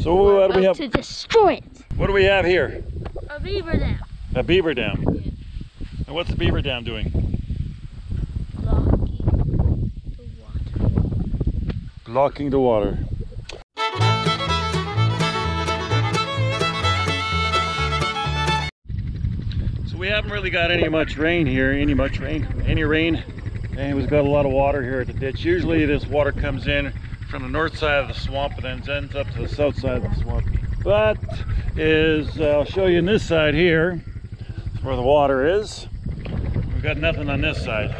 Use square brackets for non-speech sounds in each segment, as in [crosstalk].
So what do we have? to destroy it. What do we have here? A beaver dam. A beaver dam. And what's the beaver dam doing? Blocking the water. Blocking the water. So we haven't really got any much rain here, any much rain, any rain. And we've got a lot of water here at the ditch. Usually this water comes in from the north side of the swamp and then ends up to the south side of the swamp. But is, uh, I'll show you on this side here, where the water is. We've got nothing on this side.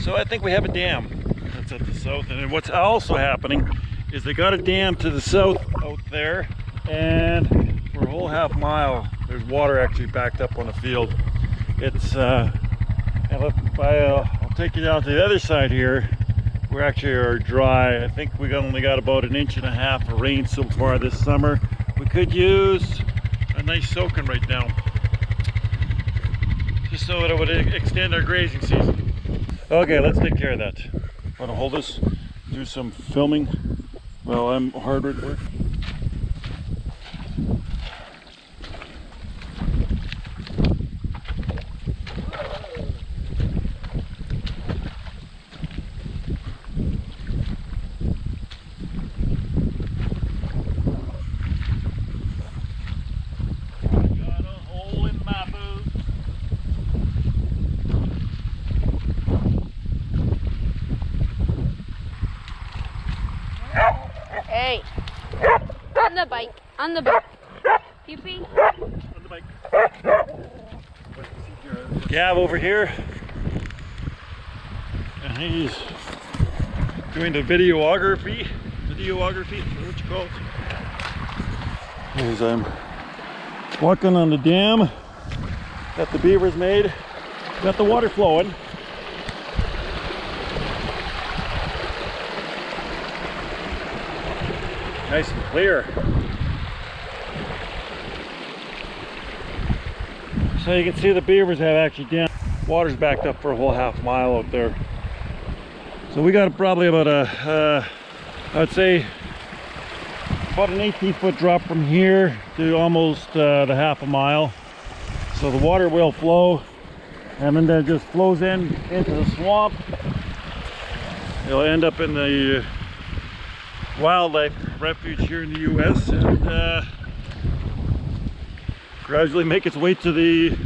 So I think we have a dam that's at the south. And what's also happening is they got a dam to the south out there and for a whole half mile there's water actually backed up on the field. It's, uh, I'll take you down to the other side here. We actually are dry. I think we only got about an inch and a half of rain so far this summer. We could use a nice soaking right now. Just so that it would extend our grazing season. Okay, let's take care of that. Want to hold this, do some filming while I'm hard at work. Got a hole in my boot. Hey. On the bike. On the bike. Pee pee. on the bike. Gav over here. And he's doing the videography. Videography, is what you call it? As I'm walking on the dam that the beavers made. Got the water flowing. Nice and clear. So you can see the beavers have actually down. Water's backed up for a whole half mile out there. So we got probably about a, uh, I'd say about an 18 foot drop from here to almost uh, the half a mile. So the water will flow and then it just flows in into the swamp. It'll end up in the wildlife refuge here in the US and uh, gradually make its way to the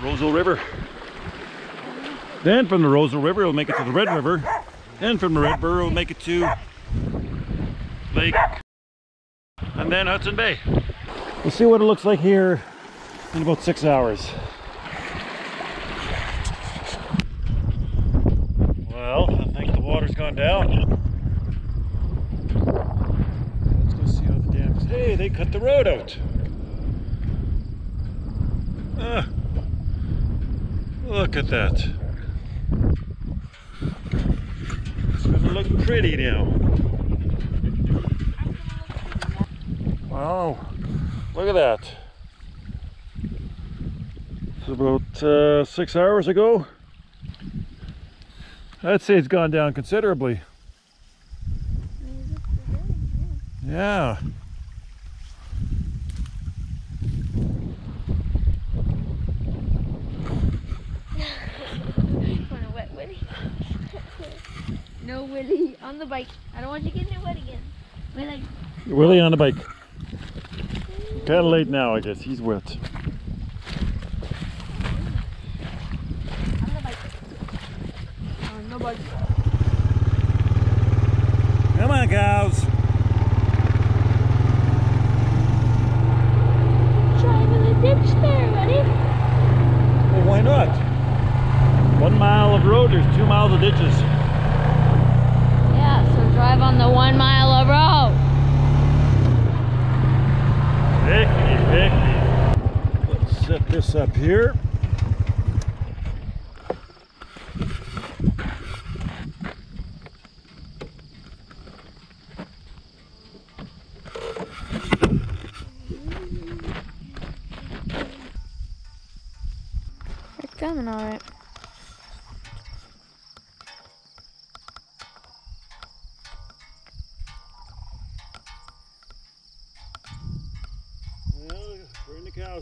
Roseau River. Then from the Roseau River, it'll make it to the Red River. Then from the Red River, it'll make it to Lake and then Hudson Bay. We'll see what it looks like here in about six hours. Well, I think the water's gone down. Let's go see how the dam is. Hey, they cut the road out. Ah, look at that. It's gonna look pretty now. Wow, look at that. It's about uh, six hours ago. I'd say it's gone down considerably. Yeah. Want a wet willy? No willy. On the bike. I don't want you getting wet again. Willy. Willie on the bike. Kind of late now, I guess. He's wet. On the bike. On the bike. Come on, cows. Driving the ditch there, buddy. Well, why not? One mile of road, there's two miles of ditches. Drive on the one mile of road. Vicky, Vicky. Let's set this up here. Coming alright. cows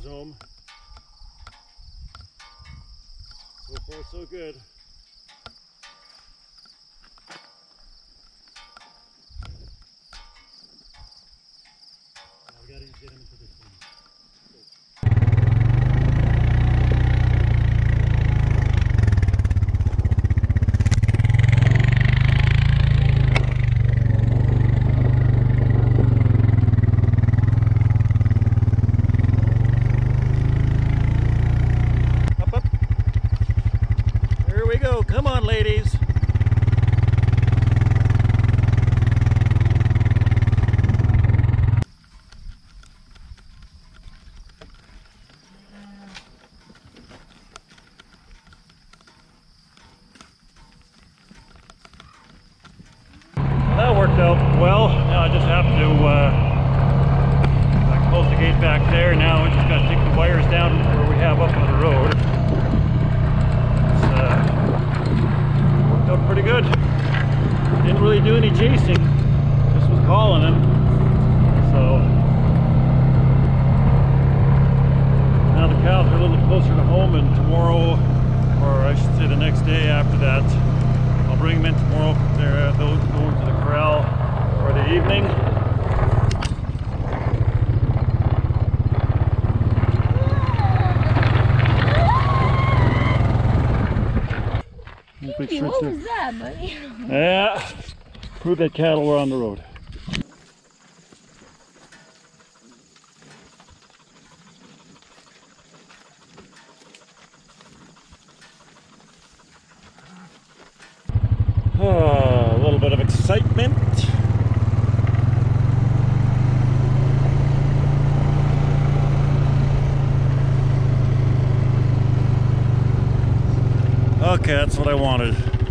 home. So far, so good. Now we gotta get him into this one. Up, up. Here we Come on, ladies. That worked out well. Now I just have to uh, close the gate back there. Now we just got to take the wires down where we have up on the road. It's pretty good. Didn't really do any chasing. Just was calling him. So now the cows are a little closer to home, and tomorrow, or I should say the next day after that, I'll bring them in tomorrow. They're they'll the corral for the evening. Big Hey, stretch what there. was that, buddy? [laughs] Yeah, prove that cattle were on the road. Ah, a little bit of excitement. Okay, that's what I wanted.